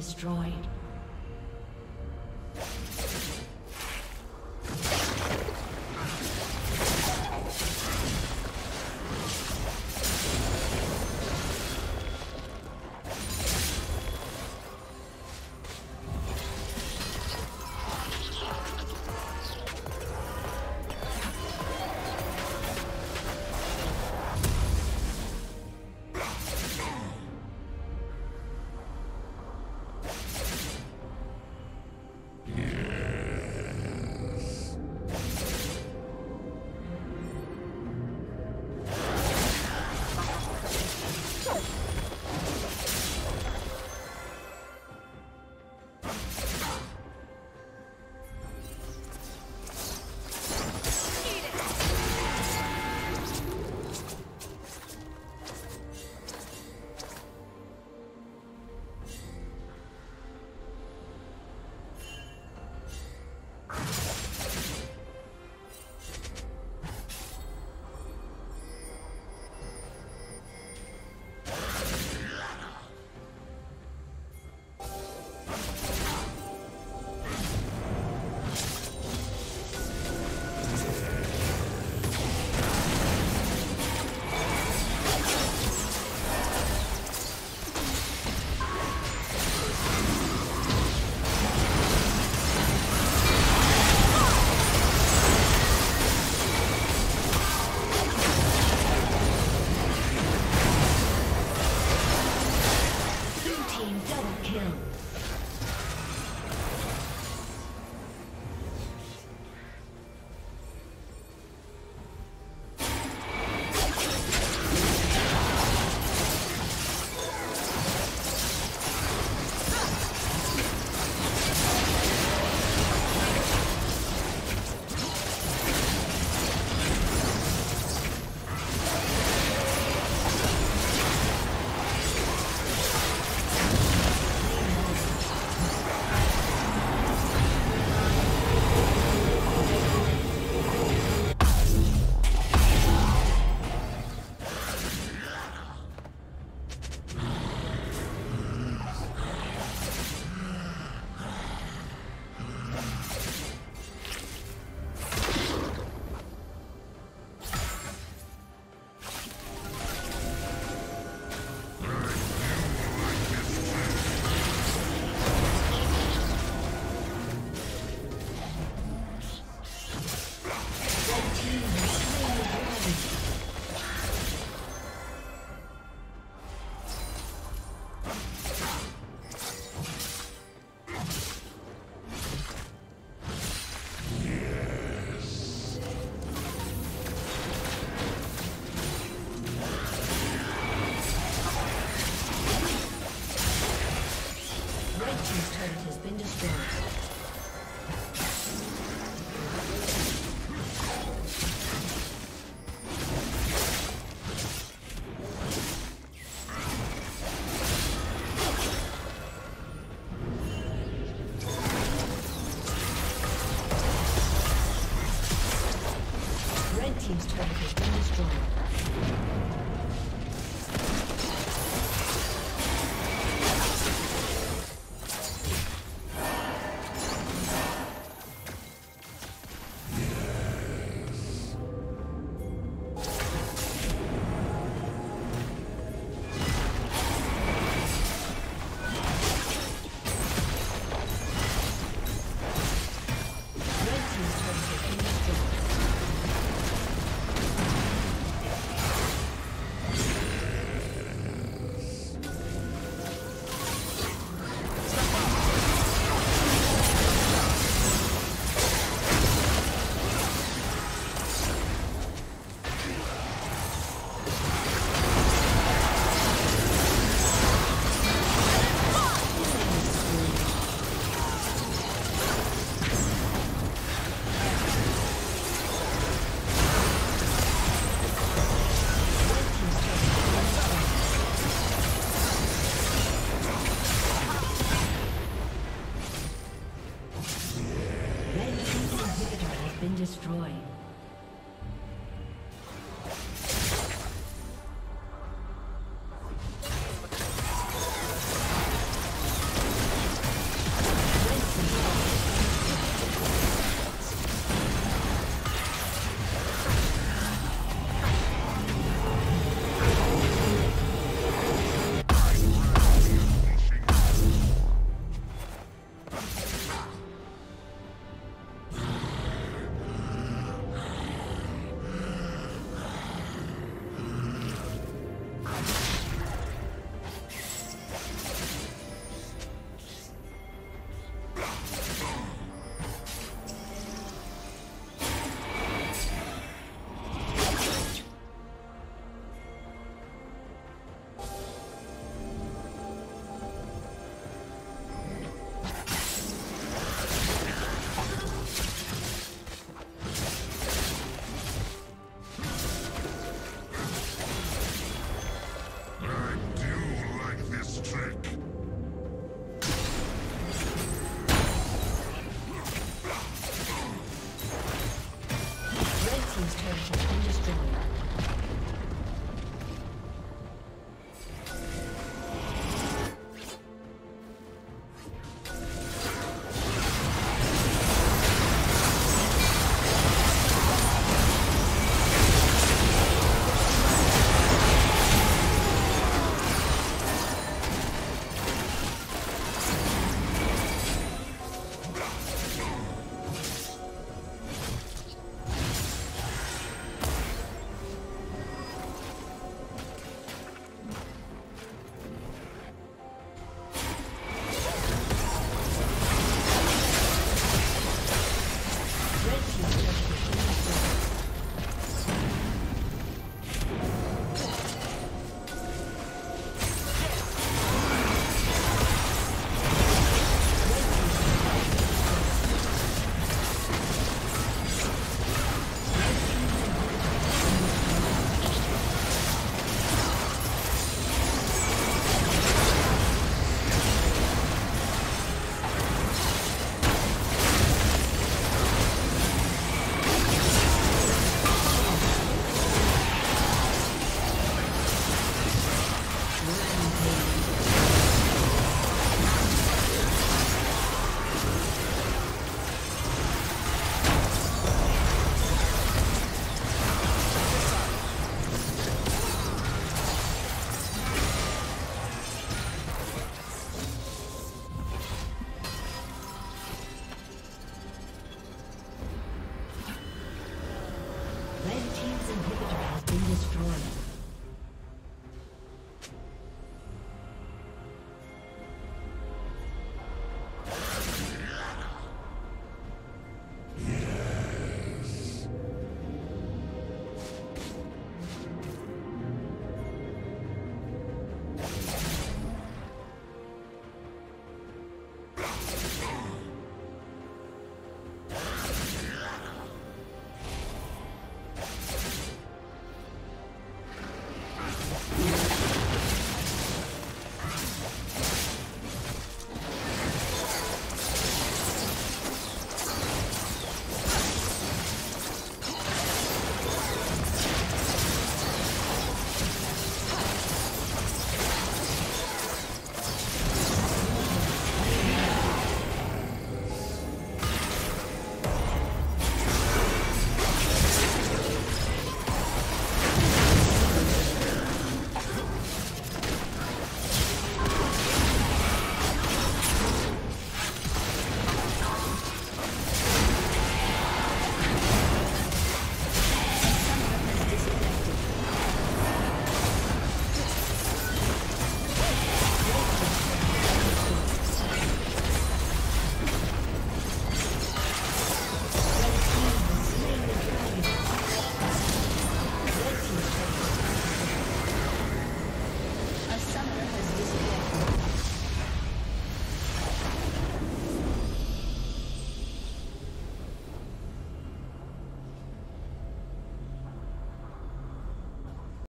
Destroyed.